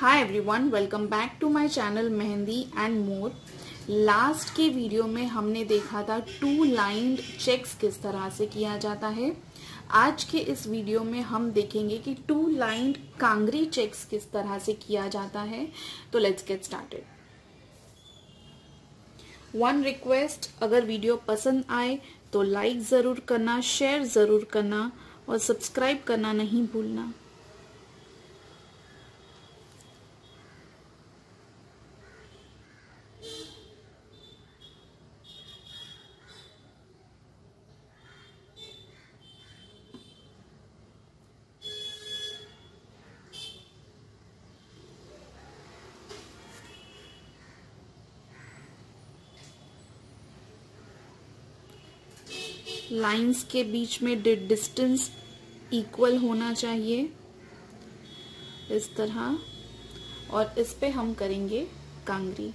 Hi everyone welcome back to my channel mehndi and more last के video में हमने देखा था टू लाइंड चेक्स किस तरह से किया जाता है। आज के इस वीडियो में हम देखेंगे कि टू लाइंड कांगरी चेक्स किस तरह से किया जाता है। तो let's get started one request अगर वीडियो पसंद आए तो लाइक ज़रूर करना शेयर ज़रूर करना और सब्सक्राइब करना नहीं भूलना। लाइंस के बीच में डिस्टेंस इक्वल होना चाहिए। इस तरह। और इस पे हम करेंगे कांगरी।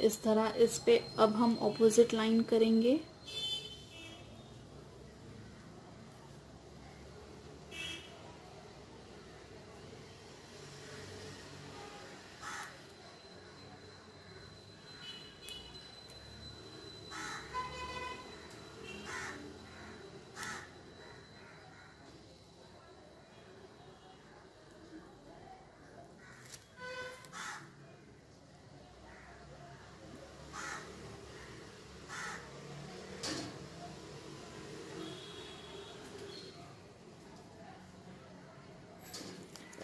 इस तरह इस पे अब हम ऑपोजिट लाइन करेंगे।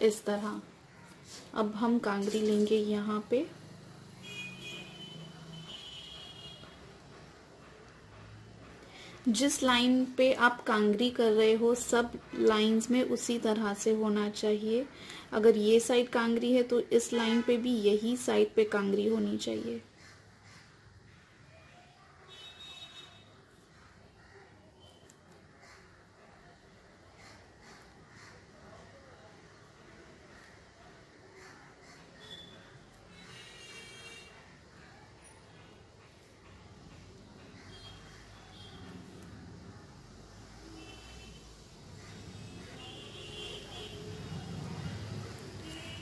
इस तरह। अब हम कांगड़ी लेंगे यहाँ पे। जिस लाइन पे आप कांगरी कर रहे हो, सब लाइंस में उसी तरह से होना चाहिए। अगर ये साइड कांगरी है तो इस लाइन पे भी यही साइड पे कांगरी होनी चाहिए।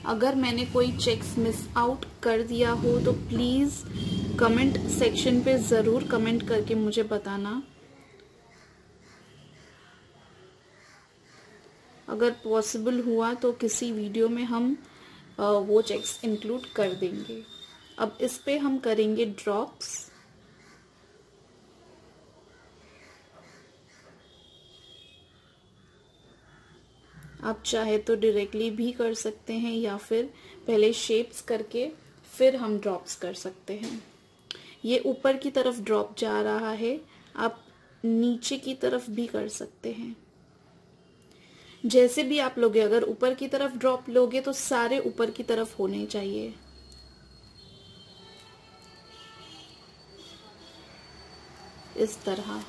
अगर मैंने कोई चेक्स मिस आउट कर दिया हो तो प्लीज़ कमेंट सेक्शन पे ज़रूर कमेंट करके मुझे बताना। अगर पॉसिबल हुआ तो किसी वीडियो में हम वो चेक्स इंक्लूड कर देंगे। अब इस पे हम करेंगे ड्रॉप्स आप चाहे तो डायरेक्टली भी कर सकते हैं या फिर पहले शेप्स करके फिर हम ड्रॉप्स कर सकते हैं। ये ऊपर की तरफ़ ड्रॉप जा रहा है, आप नीचे की तरफ़ भी कर सकते हैं। जैसे भी आप लोगे, अगर ऊपर की तरफ़ ड्रॉप लोगे तो सारे ऊपर की तरफ़ होने चाहिए। इस तरह।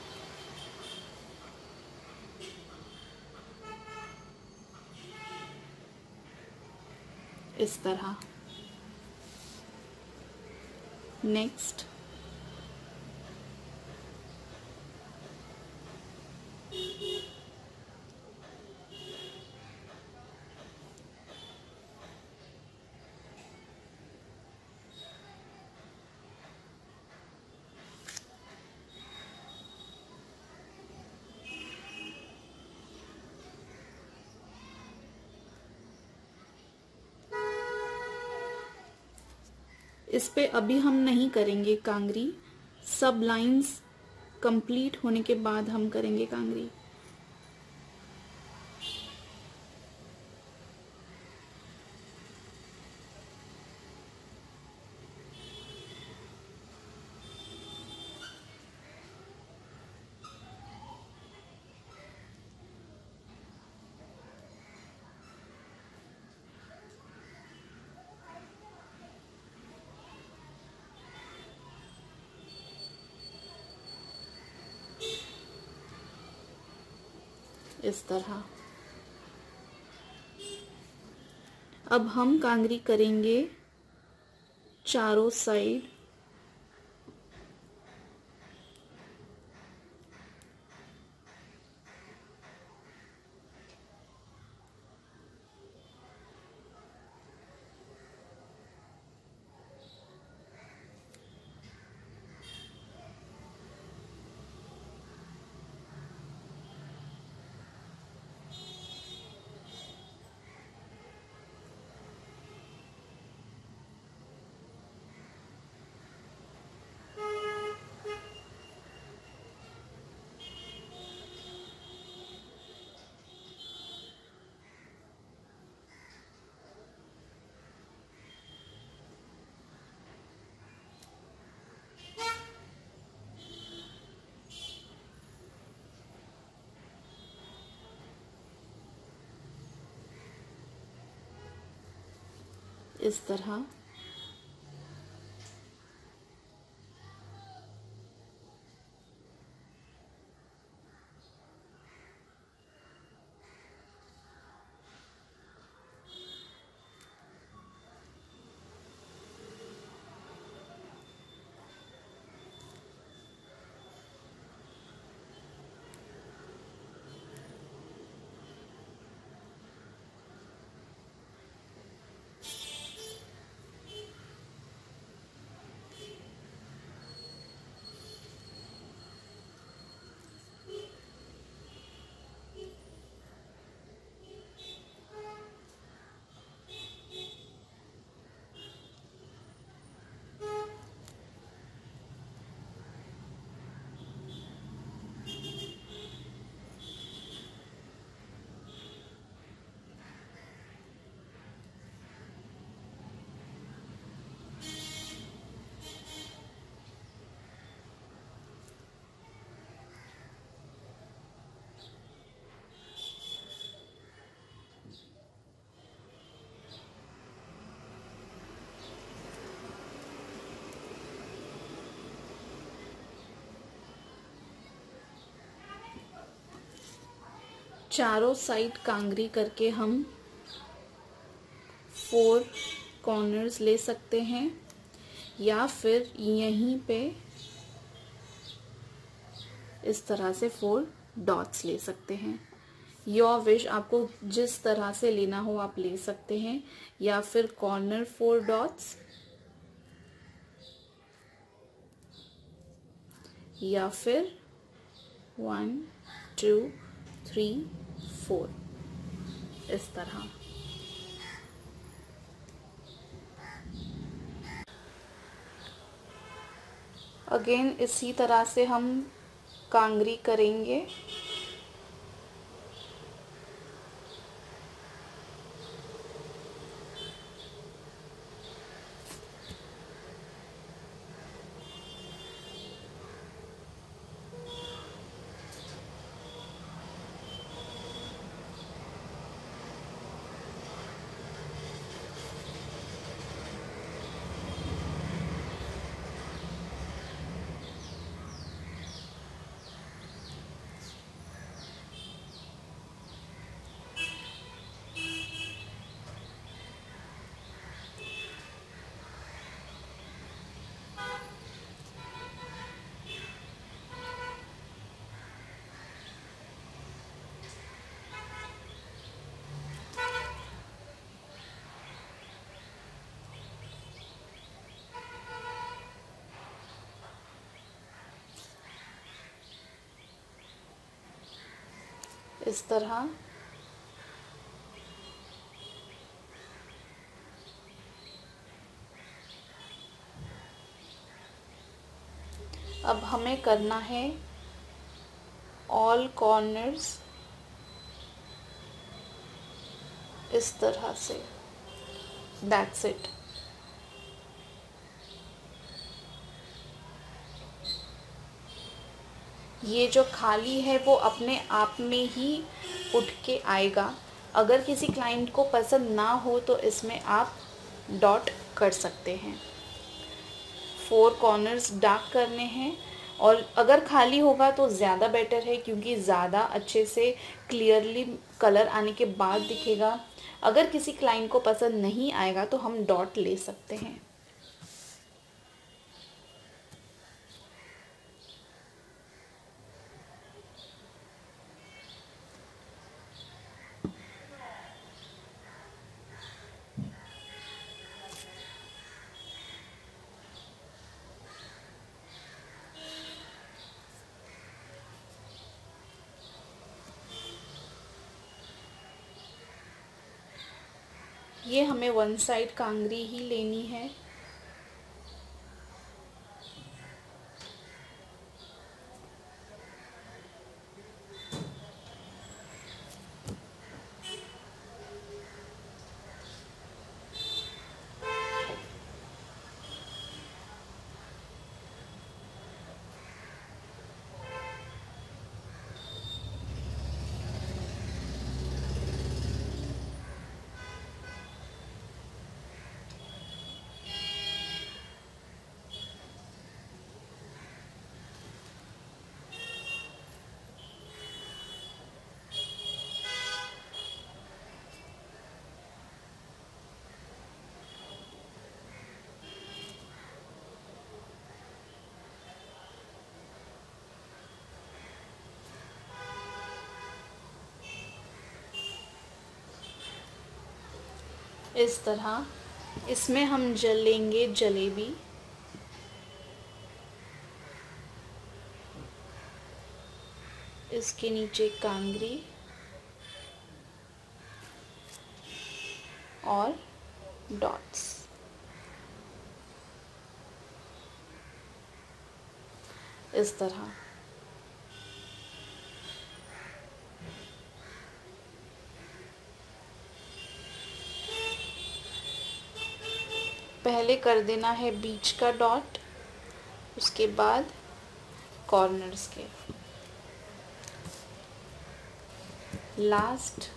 इस तरह। नेक्स्ट इस पर अभी हम नहीं करेंगे कांगरी। सब लाइन्स कंप्लीट होने के बाद हम करेंगे कांगरी। इस तरह। अब हम कांगरी करेंगे चारों साइड। इस तरह चारों साइड कांगरी करके हम फोर कॉर्नर्स ले सकते हैं, या फिर यहीं पे इस तरह से फोर डॉट्स ले सकते हैं। योर विश आपको जिस तरह से लेना हो आप ले सकते हैं, या फिर कॉर्नर फोर डॉट्स या फिर वन टू थ्री फोर इस तरह। अगेन इसी तरह से हम कांगरी करेंगे। इस तरह। अब हमें करना है ऑल कॉर्नर्स इस तरह से। दैट्स इट ये जो खाली है वो अपने आप में ही उठ के आएगा। अगर किसी क्लाइंट को पसंद ना हो तो इसमें आप डॉट कर सकते हैं। फोर कॉर्नर्स डार्क करने हैं और अगर खाली होगा तो ज़्यादा बेटर है क्योंकि ज़्यादा अच्छे से क्लियरली कलर आने के बाद दिखेगा। अगर किसी क्लाइंट को पसंद नहीं आएगा तो हम डॉट ले सकते हैं। ये हमें वन साइड कांगरी ही लेनी है। इस तरह इसमें हम जल लेंगे जलेबी। इसके नीचे कांगरी। और डॉट्स इस तरह। पहले कर देना है बीच का डॉट उसके बाद कॉर्नर्स के। लास्ट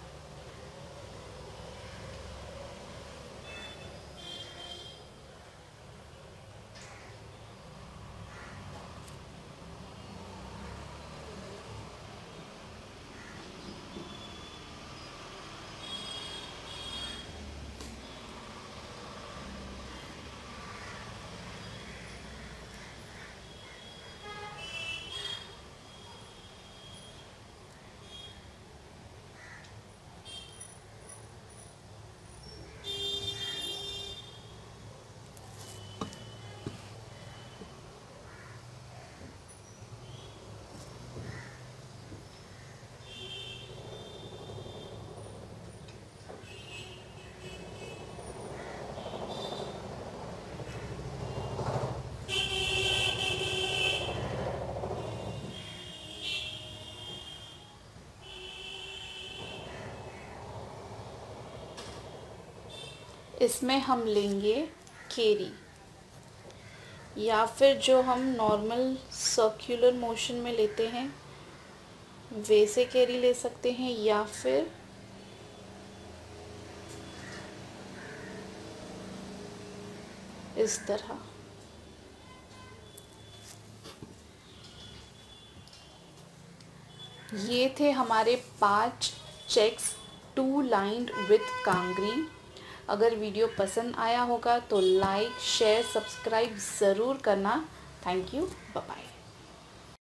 इसमें हम लेंगे केरी। या फिर जो हम नॉर्मल सर्कुलर मोशन में लेते हैं, वैसे केरी ले सकते हैं, या फिर इस तरह। ये थे हमारे पाँच चेक्स टू लाइंड विथ कांगरी अगर वीडियो पसंद आया होगा तो लाइक शेयर सब्सक्राइब ज़रूर करना। Thank you bye